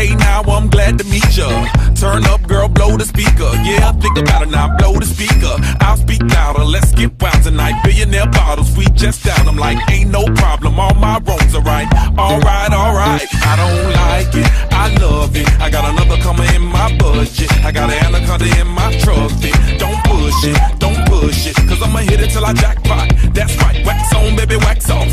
Hey, now I'm glad to meet ya. Turn up, girl, blow the speaker. Yeah, think about it now, blow the speaker. I'll speak louder, let's get wild tonight. Billionaire bottles, we just down. I'm like, ain't no problem, all my wrongs are right. Alright, alright, I don't like it, I love it. I got another coming in my budget. I got an anaconda in my truck. Don't push it, don't push it, cause I'ma hit it till I jackpot. That's right, wax on, baby, wax off.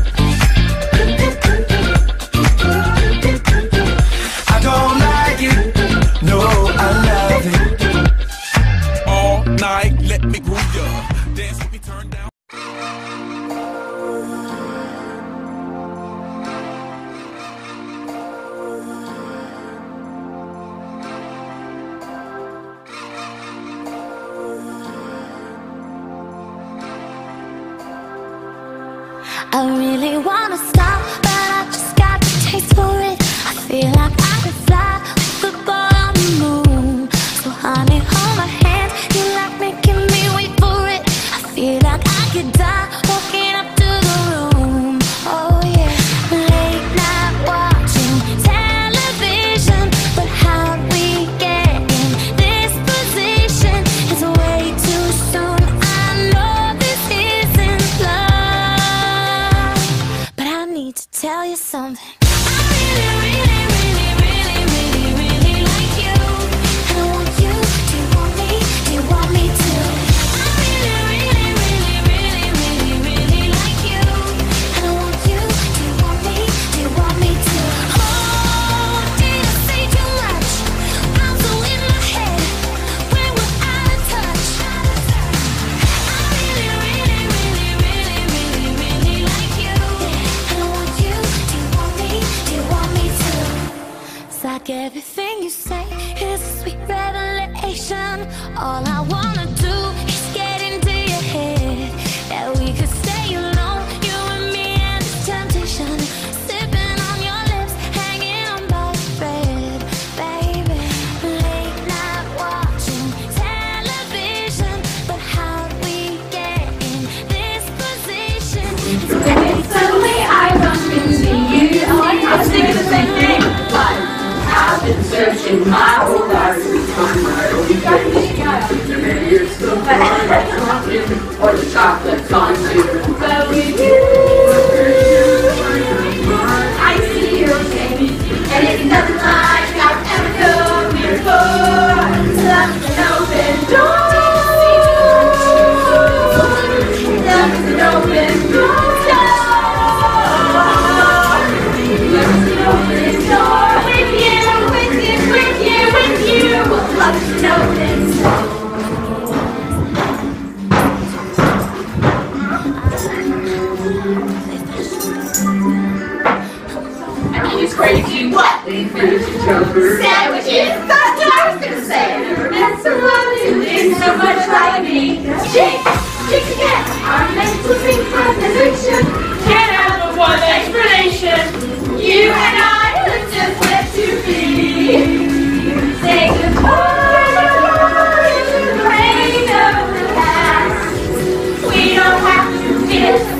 Dance with me, turn down. Or chocolate fondue. Yes.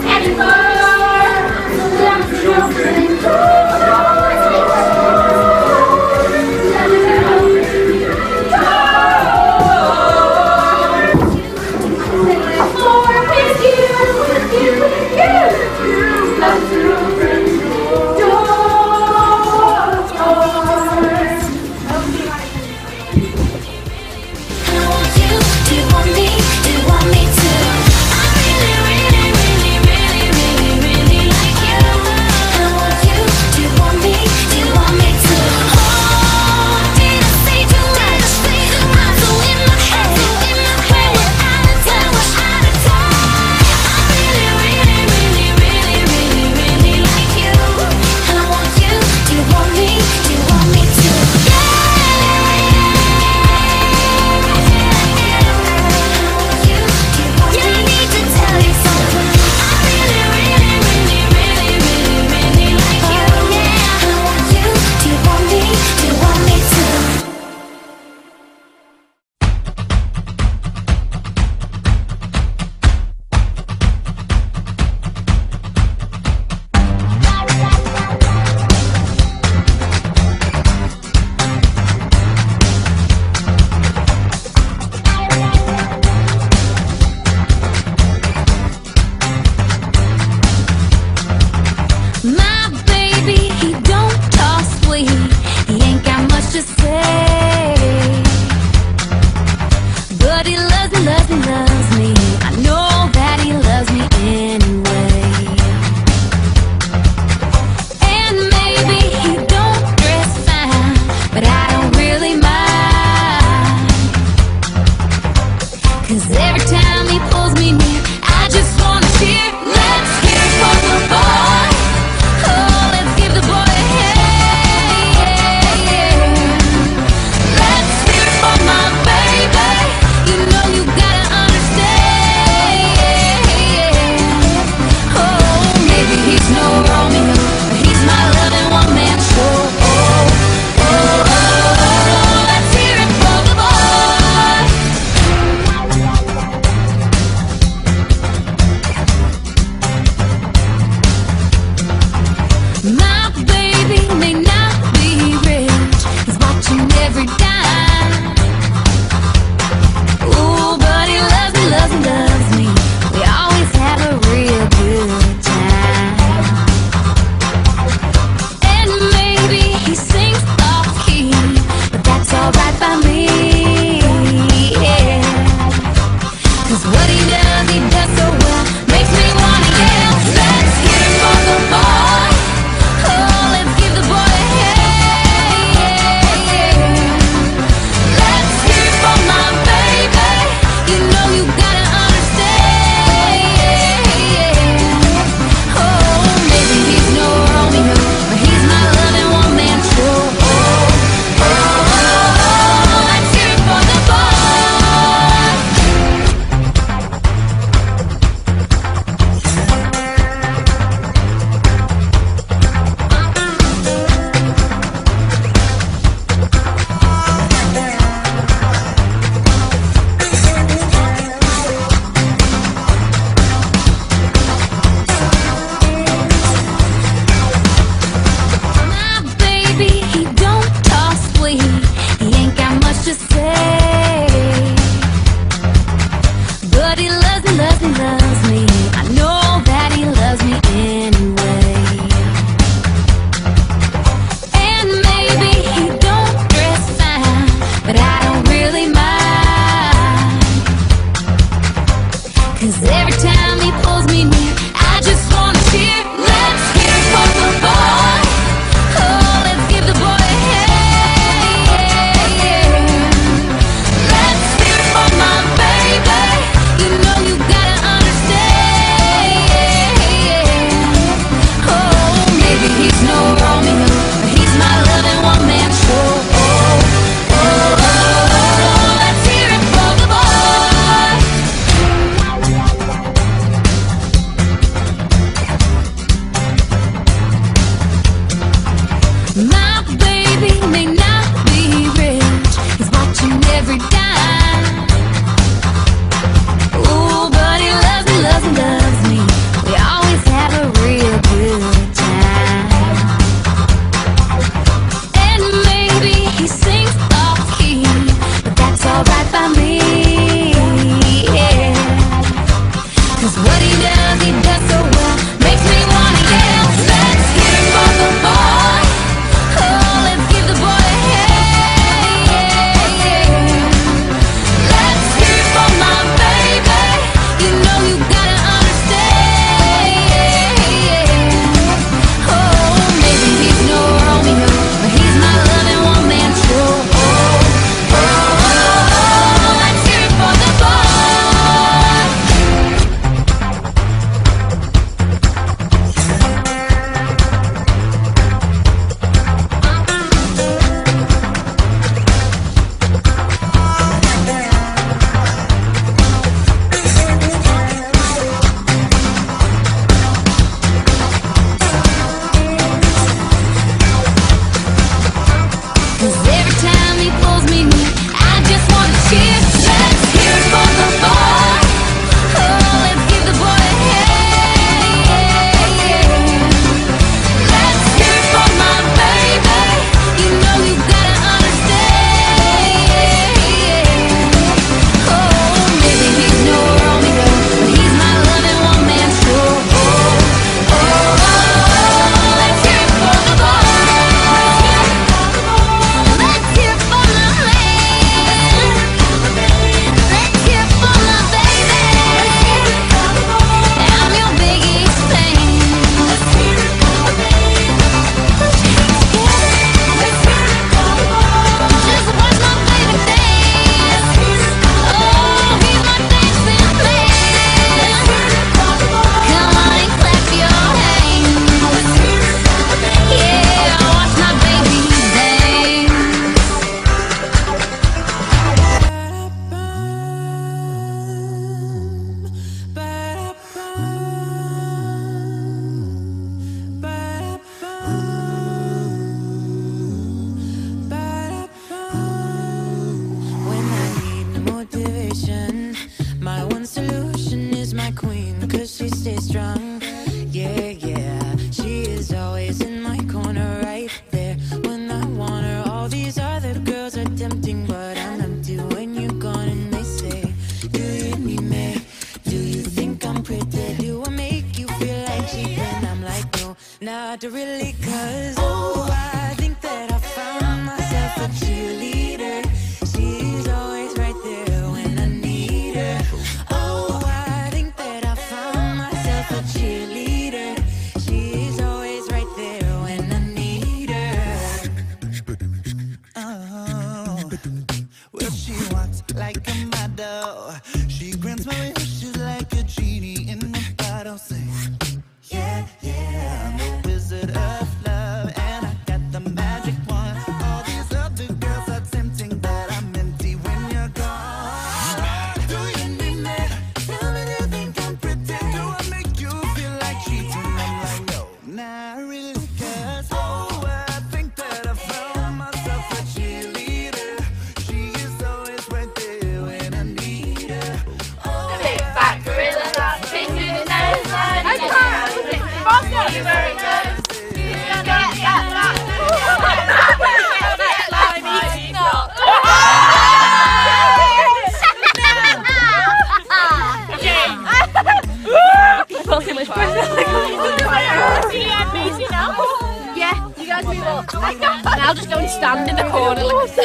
and I'll just go and stand in the corner like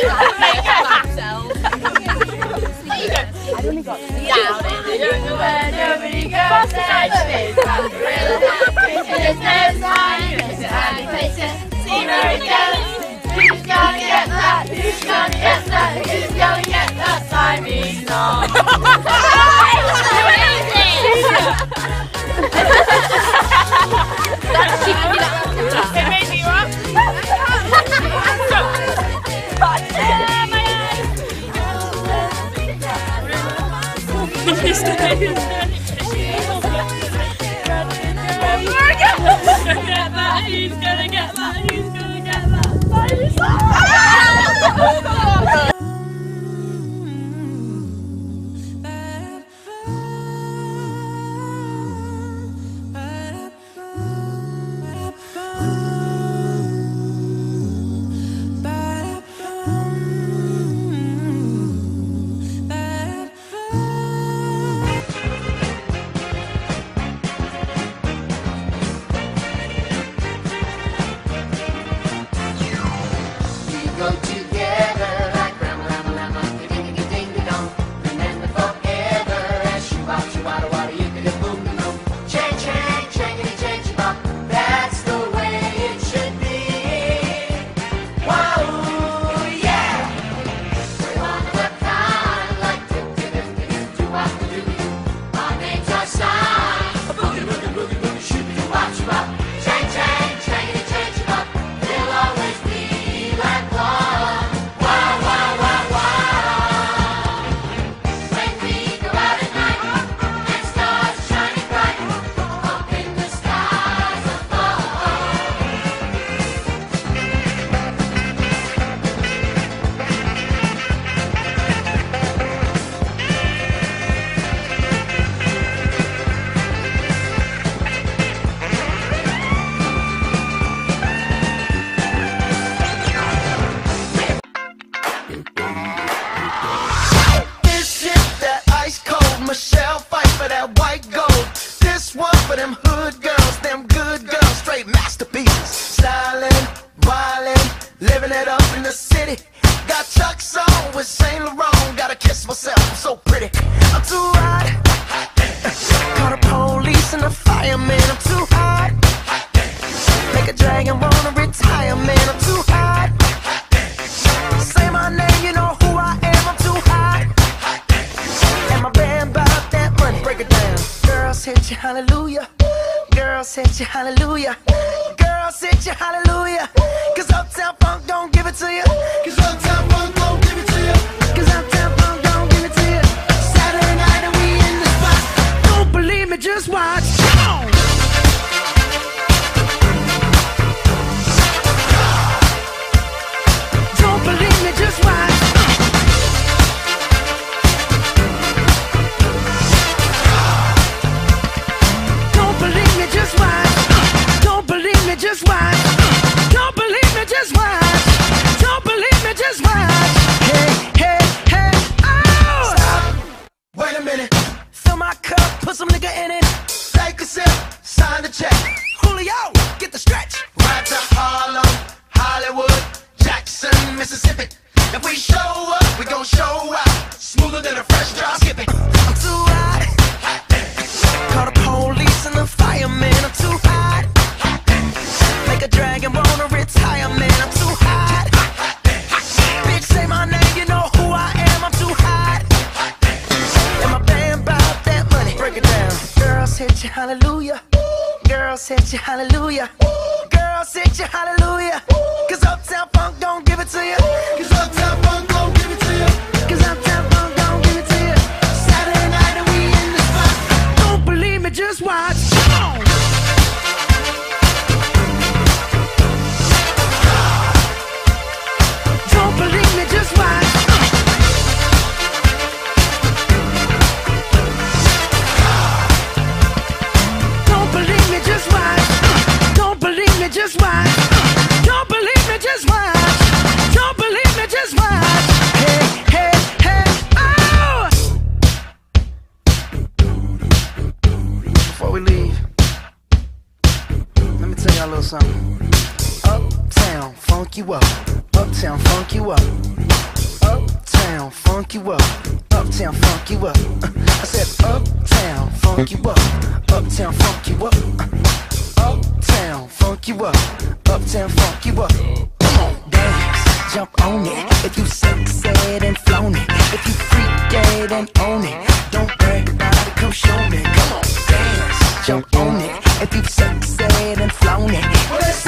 I've only got nobody a Who's gonna get that? Who's gonna get that? Who's gonna get that? He's gonna get that. He's gonna get that. hallelujah. Cause Uptown Funk don't give it to you. Cause a dragon wanna retire. I'm too hot. Bitch, say my name, you know who I am. I'm too hot. And my band bought that money. Break it down. Girls hit you, hallelujah. Girls hit you, hallelujah. Funk you up. Uptown, funk you up. Uptown, funk you up. Uptown, funk you up. I said, Uptown, funk you up. Uptown, funk you up. Uptown, funk you up. Uptown, funk you up. Come on, dance, jump on it. If you sexed and flown it. If you freak dead and own it. Don't brag about it, come show me. Come on, dance, jump on it. If you sexed and flown it. Well,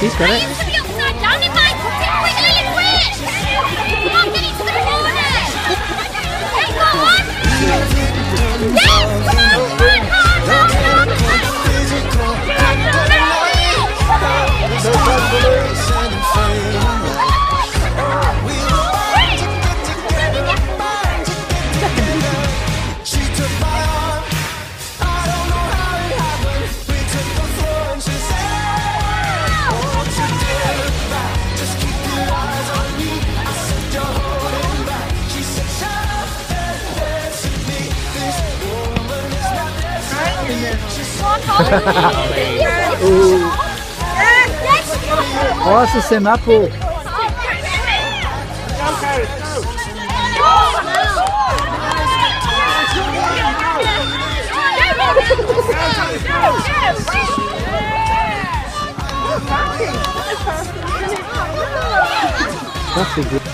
He's got it. Nossa, o Senapo. Tá.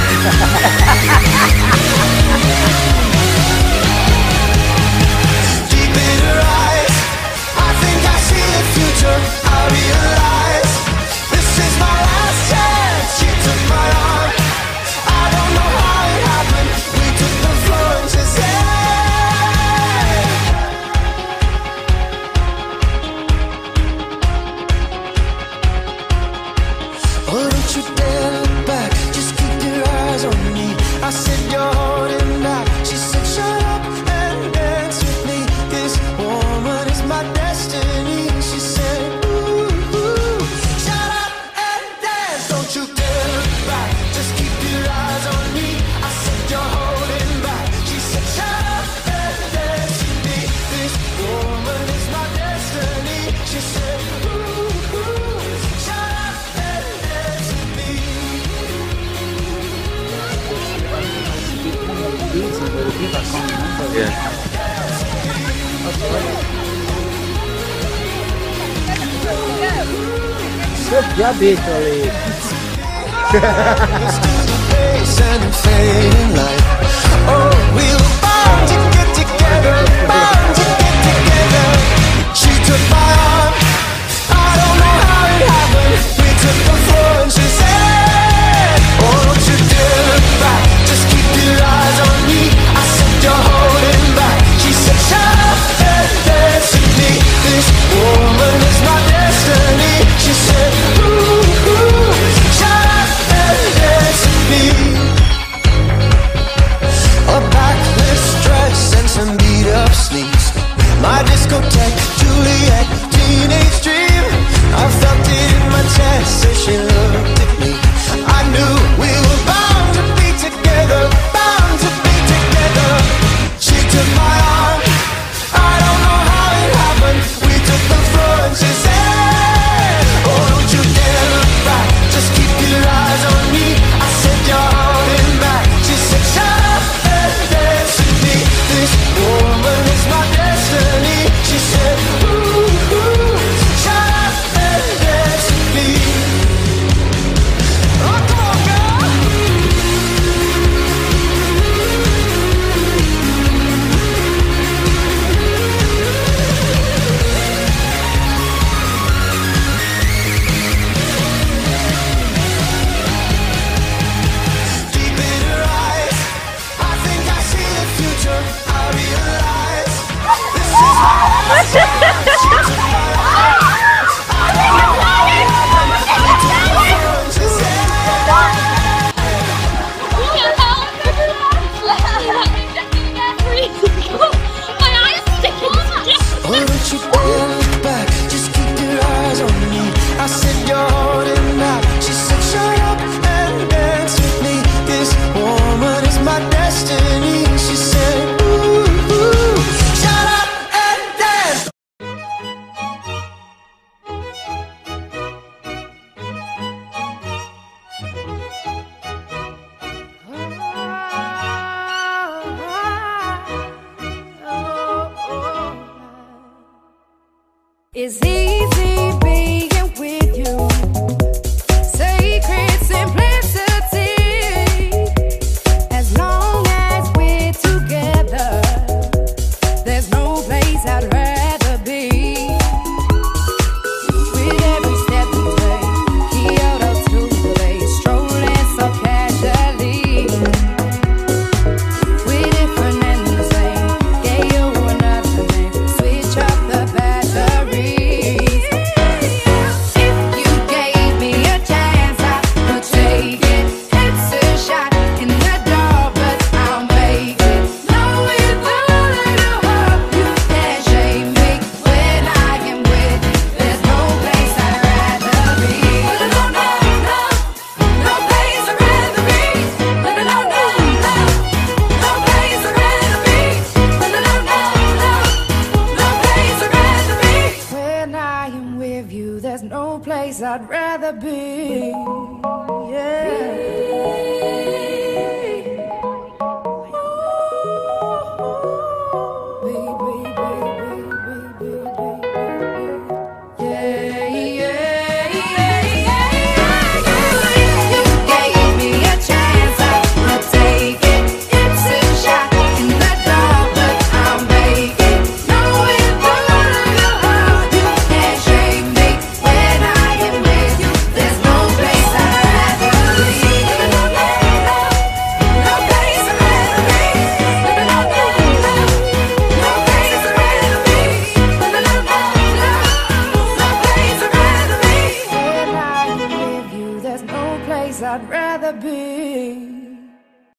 Deep in her eyes, I think I see the future. I realize. said you're Yeah, oh, we'll Is I'd rather be. I'd